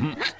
嗯。